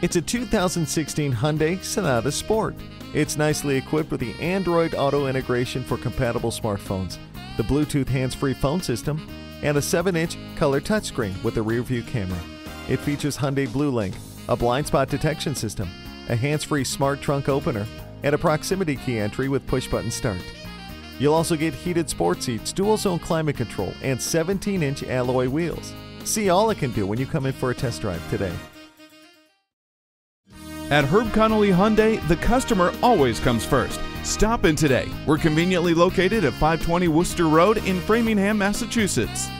It's a 2016 Hyundai Sonata Sport. It's nicely equipped with the Android Auto integration for compatible smartphones, the Bluetooth hands-free phone system, and a 7-inch color touchscreen with a rear-view camera. It features Hyundai Blue Link, a blind spot detection system, a hands-free smart trunk opener, and a proximity key entry with push-button start. You'll also get heated sport seats, dual-zone climate control, and 17-inch alloy wheels. See all it can do when you come in for a test drive today. At Herb Connolly Hyundai, the customer always comes first. Stop in today. We're conveniently located at 520 Worcester Road in Framingham, Massachusetts.